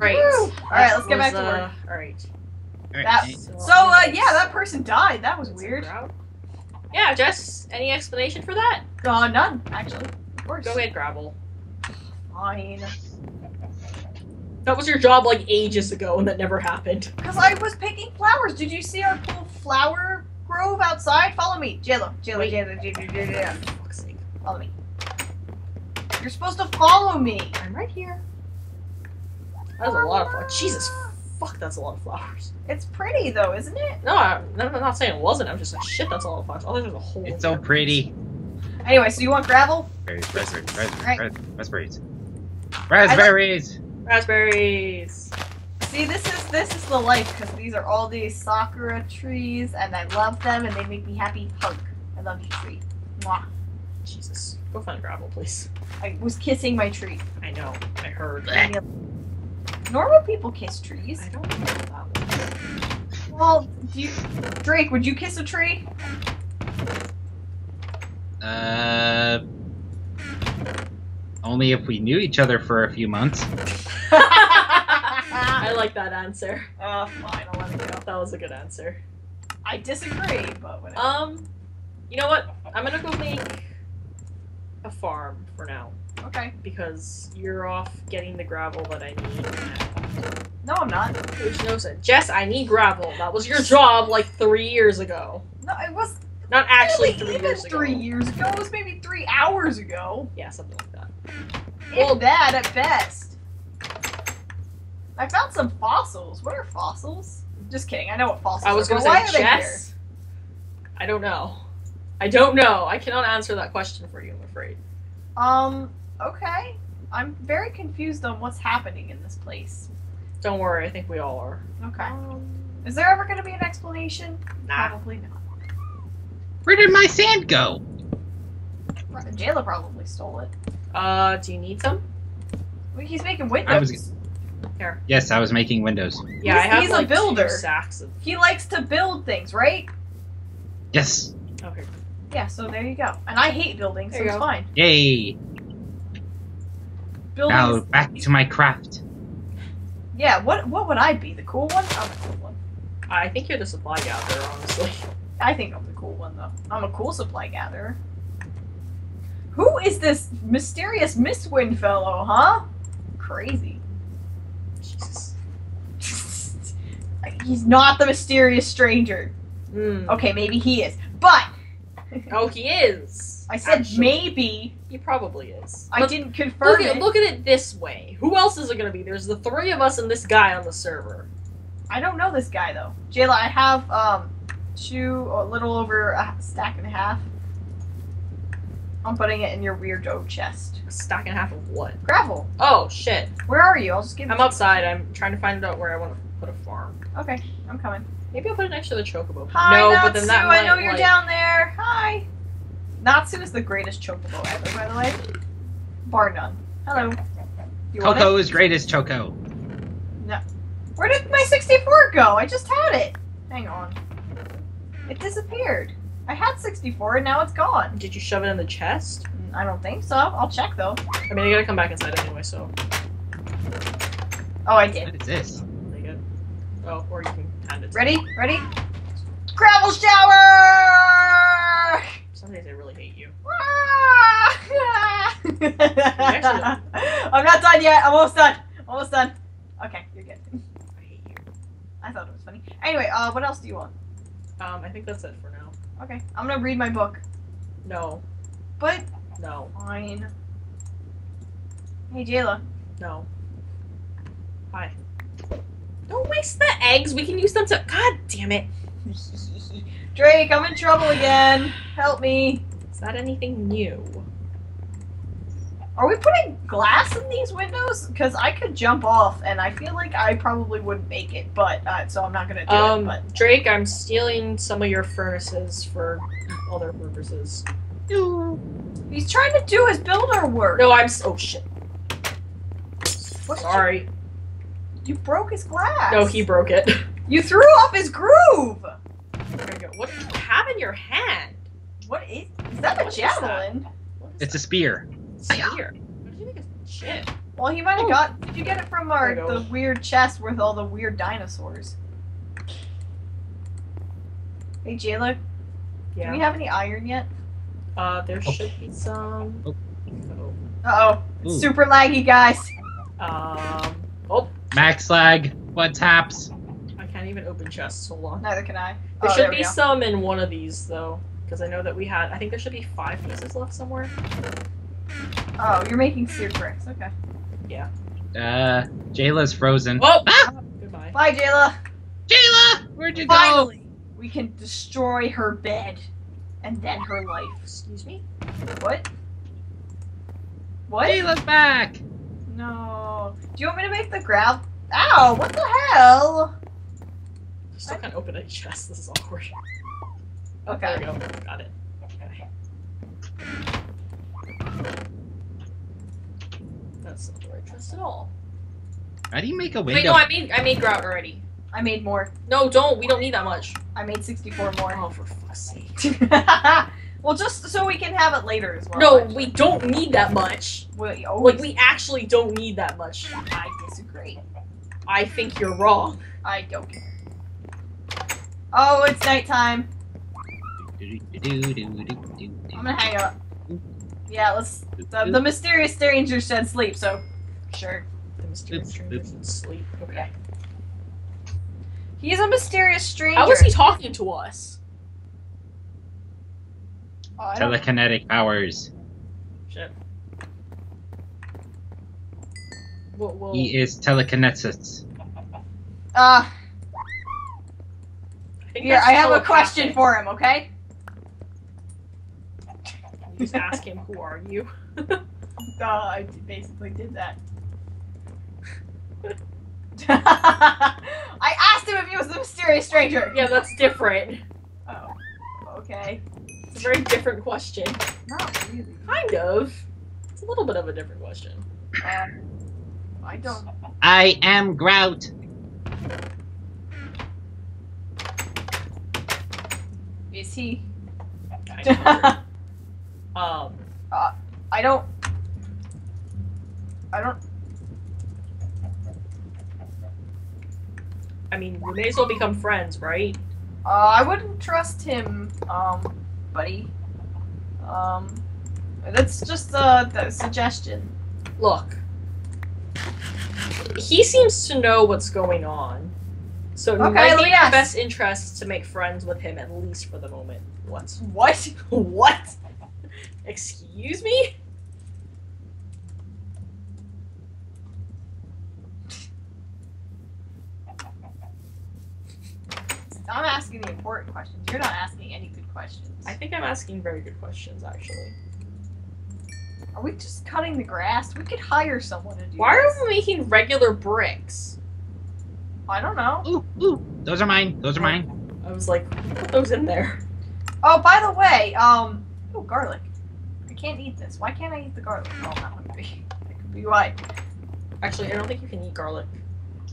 Right. Woo! All right, let's get back to work. uh, All right. Alright, That- So, uh, yeah, that person died. That was weird. Yeah, Jess. Any explanation for that? Uh, none, actually. Of course. Go ahead, Gravel. Fine. That was your job like ages ago, and that never happened. Because I was picking flowers. Did you see our cool flower grove outside? Follow me. JLo. JLo, Wait. JLo, JLo, JLo, JLo. For fuck's sake. Follow me. You're supposed to follow me. I'm right here. That's a lot of flowers. Jesus fuck, that's a lot of flowers. It's pretty, though, isn't it? No, I, no, I'm not saying it wasn't. I'm just like, shit, that's a lot of flowers. Oh, there's a whole. It's so pretty. Anyway, so you want gravel? Berries, raspberries, raspberries, Right. raspberries. Raspberries! Raspberries. See, this is this is the life because these are all these sakura trees, and I love them, and they make me happy. Hug. I love you, tree. Mwah. Jesus. Go find gravel, please. I was kissing my tree. I know. I heard. Blech. Normal people kiss trees. I don't know that one. Well, do you, Drake? Would you kiss a tree? Uh. Only if we knew each other for a few months. I like that answer. Uh, fine, I'll let it go. That was a good answer. I disagree, but whatever. Um, you know what? I'm gonna go make a farm for now okay. because you're off getting the gravel that I need. No, I'm not. Which no it. Jess, I need gravel. That was your job like three years ago. No, it was Not actually three years ago. three years ago. It was maybe three hours ago. Yeah, something like that. Well, that at best. I found some fossils. What are fossils? Just kidding. I know what fossils I was are. gonna why say are they here? Jess. I don't know. I don't know. I cannot answer that question for you, I'm afraid. Um. Okay. I'm very confused on what's happening in this place. Don't worry, I think we all are. Okay. Is there ever going to be an explanation? Nah. Probably not. Where did my sand go? Pro- Jayla probably stole it. Uh, do you need some? Well, He's making windows. I was- Yes, I was making windows. Yeah, I He's- have he's a builder. two sacks of. He likes to build things, right? Yes. Okay. Yeah. So there you go. And I hate building, so There you it's go. fine. Yay! Building. Now back to my craft. Yeah. What What would I be? The cool one? I'm the cool one. I think you're the supply gatherer, honestly. I think I'm the cool one though. I'm a cool supply gatherer. Who is this mysterious Mistwind fellow, huh? Crazy. Jesus. He's not the mysterious stranger. Hmm. Okay, maybe he is. But Oh, he is. I said Actually, maybe. He probably is. I didn't confirm Look it. at, look at it this way. Who else is it gonna be? There's the three of us and this guy on the server. I don't know this guy though. Jayla, I have um two a little over a stack and a half. I'm putting it in your weirdo chest. A stack and a half of what? Gravel. Oh shit. Where are you? I'll just give. I'm you. outside. I'm trying to find out where I want to put a farm. Okay, I'm coming. Maybe I'll put it next to the chocobo. Hi, no, Natsu. but then that I know you're like- down there. Hi. Natsu is the greatest chocobo ever, by the way. Bar none. Hello. You Coco is great as Choco. No. Where did my 64 go? I just had it. Hang on. It disappeared. I had 64 and now it's gone. Did you shove it in the chest? Mm, I don't think so. I'll check though. I mean, I gotta come back inside anyway, so. Oh, I did. What is this? Oh, or you can hand it. Ready? Ready? Gravel shower! Some days I really hate you. I'm not done yet. I'm almost done. Almost done. Okay, you're good. I hate you. I thought it was funny. Anyway, uh, what else do you want? Um, I think that's it for now. Okay, I'm gonna read my book. No, But no, fine. Hey, Jayla. no. Hi. Don't waste the eggs. We can use them to. God damn it. Drake, I'm in trouble again. Help me. Is that anything new? Are we putting glass in these windows? Because I could jump off, and I feel like I probably wouldn't make it. But uh, so I'm not gonna do it. Um, But Drake, I'm stealing some of your furnaces for other purposes. he's trying to do his builder work. No, I'm. Oh shit. What did Sorry. You broke his glass. No, he broke it. You threw off his groove. There you go. What do you have in your hand? What is? Is that a What is javelin? What is It's a spear. spear. What do you think is shit? Well, he might have Oh. got. Did you get it from our the weird chest with all the weird dinosaurs? Hey, Jayla, do we have any iron yet? Uh, there should be some. Oh. Uh oh, super laggy, guys. Um. Oh, Max lag. What taps? I can't even open chests. Hold on. Neither can I. There oh, should we be some in one of these though, because I know that we had. I think there should be five pieces left somewhere. Oh, you're making seared bricks. Okay. Yeah. Uh, Jayla's frozen. Oh. Ah! Goodbye. Bye, Jayla. Jayla, where'd you go? Finally, we can destroy her bed, and then her life. Excuse me. What? What? Jayla's back. No. Do you want me to make the grab? Ow! What the hell? Still can't open any chest. This is awkward. Okay. There we go. Got it. Okay. That's not the right chest at all. How do you make a window? Wait, no, I made I made grout already. I made more. No, don't. We don't need that much. I made 64 more. Oh, for fuck's sake. well, just so we can have it later as well. No, actually. we don't need that much. We oh, Like, we actually don't need that much. I disagree. I think you're wrong. I don't care. Oh, it's nighttime. I'm gonna hang up. Yeah, let's. The, the mysterious stranger said sleep, so sure. The mysterious Oops, stranger oops. in sleep. Okay. He's a mysterious stranger. How is he talking to us? Oh, Telekinetic powers. Shit. Well, well, He is telekinesis. Uh, I think here, I have a question telepathic. for him. Okay. Just ask him, who are you? Uh, I d- basically did that. I asked him if he was the mysterious stranger. Yeah, that's different. Oh, okay. It's a very different question. Not really. Kind of. It's a little bit of a different question. Um, I don't. I am Grout. Is he? Kind of. um, I don't. I don't. I mean, we may as well become friends, right? Uh, I wouldn't trust him, um, buddy. Um, that's just a, a suggestion. Look. He seems to know what's going on. So it Okay, might let be me in our ask. best interest to make friends with him at least for the moment. What? What? what? Excuse me? I'm asking the important questions. You're not asking any good questions. I think I'm asking very good questions, actually. Are we just cutting the grass? We could hire someone to do it. Why this. are we making regular bricks? I don't know. Ooh, ooh. Those are mine. Those are mine. I was like, put those in there? Oh, by the way, um, oh, garlic. I can't eat this. Why can't I eat the garlic? Oh, I'm not hungry. That could be why. Actually, I don't think you can eat garlic.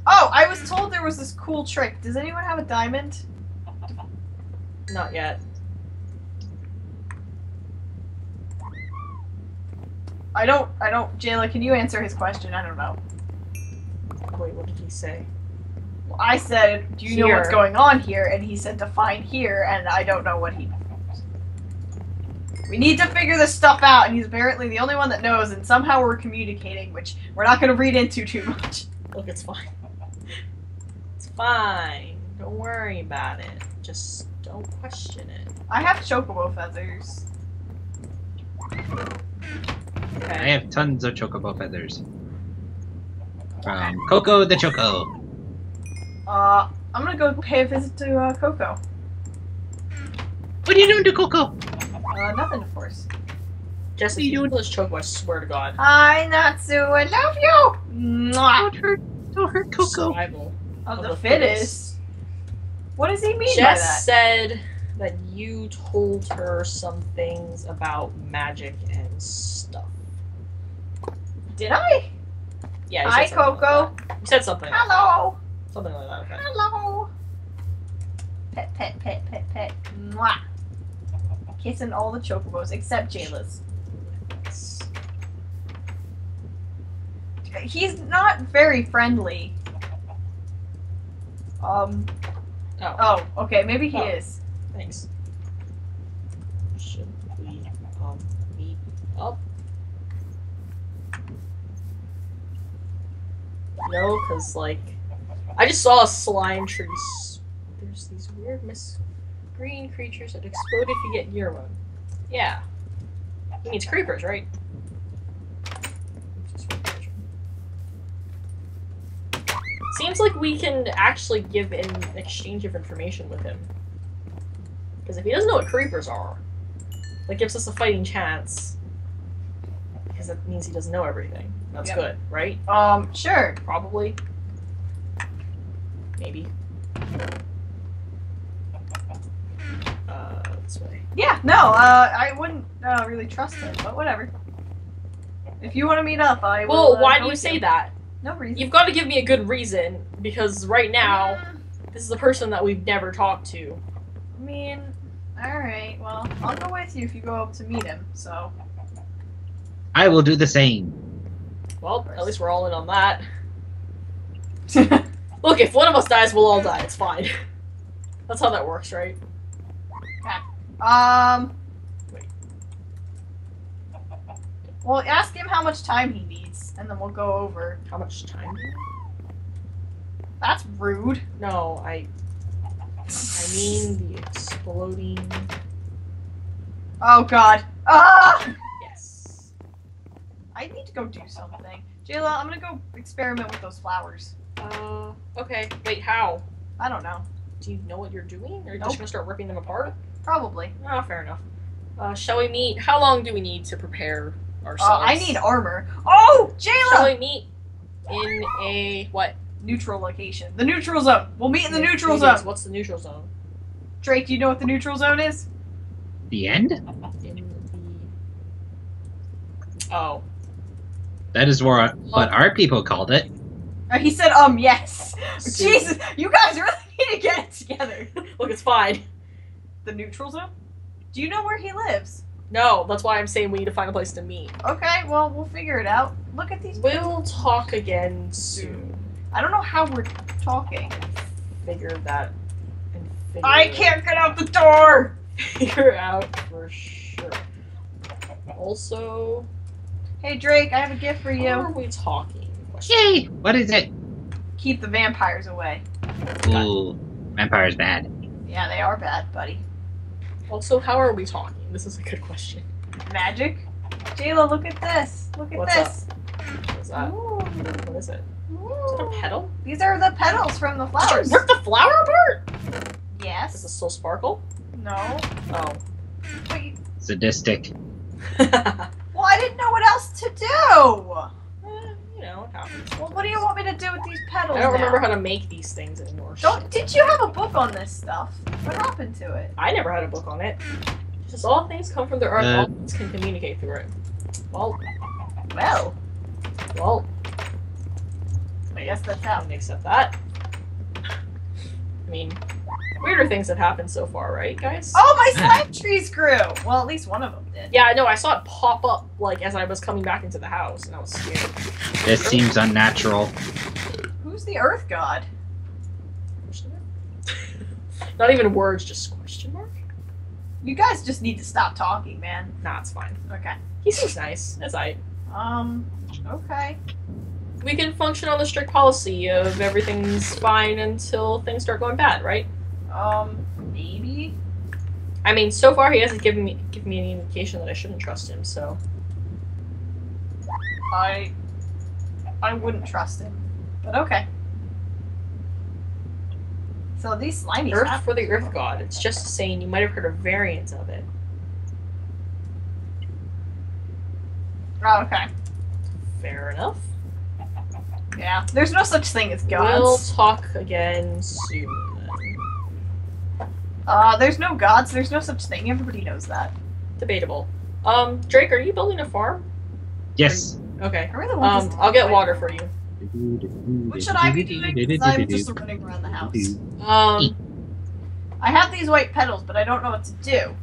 Oh, I was told there was this cool trick. Does anyone have a diamond? Not yet. I don't. I don't. Jayla, can you answer his question? I don't know. Wait, what did he say? Well, I said, "Do you know what's Here. going on here?" And he said, "Define here," and I don't know what he. We need to figure this stuff out, and he's apparently the only one that knows. And somehow we're communicating, which we're not going to read into too much. Look, it's fine. It's fine. Don't worry about it. Just don't question it. I have chocobo feathers. I Okay. have tons of chocobo feathers. From Coco the Choco. Uh, I'm gonna go pay a visit to uh, Coco. What are you doing to Coco? Uh, nothing, of course. Jesse, you you do this choke, I swear to God. Hi, Natsu, I love you. Mwah. Don't hurt, don't hurt Coco. Survival. Of Of the the fittest. What does he mean by Jess that? said that you told her some things about magic and stuff. Did I? Yeah. you Hi, said something like Coco. that. You said something. Hello. Something like that. Okay. Hello. Pet, pet, pet, pet, pet. Mwah. Kissing all the chocobos except Jayla's. he's not very friendly. Um. Oh, Oh, okay. Maybe he Oh. is. thanks. Should we um meet up? No, cause like I just saw a slime tree. There's these weird mis green creatures that explode if you get near one. Yeah. He means creepers, right? Seems like we can actually give an exchange of information with him. Because if he doesn't know what creepers are, that gives us a fighting chance. Because that means he doesn't know everything. That's Yep. good, right? Um. Sure. Probably. Maybe. Uh, this way. Yeah. No. Uh. I wouldn't uh, really trust him, but whatever. If you want to meet up, I will. Well, uh, why do you with say that? No reason. You've got to give me a good reason, because right now, this is a person that we've never talked to. I mean, all right. Well, I'll go with you if you go up to meet him. So. I will do the same. Well, at least we're all in on that. Look, if one of us dies, we'll all die. It's fine. That's how that works, right? Um. Wait. Well, ask him how much time he needs, and then we'll go over. How much time? do you have? That's rude. No, I. I mean the exploding. Oh God. Ah! Yes. I need to go do something. Jayla, I'm gonna go experiment with those flowers. Uh. Okay. Wait. How? I don't know. Do you know what you're doing? Or are you Nope. just gonna start ripping them apart? Probably. Oh, fair enough. Uh, shall we meet? How long do we need to prepare Uh, ourselves? I need armor. Oh, Shall Jayla! we meet in a what? Neutral location. The neutral zone. We'll meet in the neutral Yes, zone. What's the neutral zone? Drake, do you know what the neutral zone is? The end? Oh. That is what, what our people called it. Uh, he said, um, yes. Jesus, you guys really need to get it together. Look, it's fine. The neutral zone? Do you know where he lives? No, that's why I'm saying we need to find a place to meet. Okay, well, we'll figure it out. Look at these. We'll talk again soon. I don't know how we're talking. Figure that. And figure I can't get out the door! figure out for sure. Also, Hey, Drake, I have a gift for how you. are we talking? Question. Yay! What is it? Keep the vampires away. Ooh, vampire's bad. Yeah, they are bad, buddy. Also, how are we talking? This is a good question. Magic? Jayla, look at this. Look at What's this. What is that? Ooh. What is it? Is it a Ooh. petal? These are the petals from the Did flowers. you rip the flower apart? Yes. Does it Yes. still sparkle? No. Oh. But you- Sadistic. well, I didn't know what else to do. You know, it happens. Well, what do you want me to do with these petals? I don't now? remember how to make these things anymore. Don't. Did you have a book on this stuff? What happened to it? I never had a book on it. Just all things come from their art, Uh. all things can communicate through it. Well, Well, well, I guess that's I how. can accept that. I mean, weirder things have happened so far, right, guys? Oh, my slime trees grew. Well, at least one of them did. Yeah, I know. I saw it pop up like as I was coming back into the house, and I was scared. This seems unnatural. Who's the Earth God? Question mark? Not even words, just question mark. You guys just need to stop talking, man. Nah, it's fine. Okay. He seems nice. That's I. Um. Okay. We can function on the strict policy of everything's fine until things start going bad, right? Um. Maybe. I mean, so far he hasn't given me given me any indication that I shouldn't trust him. So I. I wouldn't trust him. But okay. So these slimy Earth for the Earth God. It's just a saying you might have heard a variant of it. Oh, okay. Fair enough. Yeah. There's no such thing as gods. We'll talk again soon. Then. Uh, there's no gods. There's no such thing. Everybody knows that. Debatable. Um, Drake, are you building a farm? Yes. Okay. I really want Um, this. to I'll get go water for you. What should I be doing? Because I'm just running around the house. Um, I have these white petals, but I don't know what to do.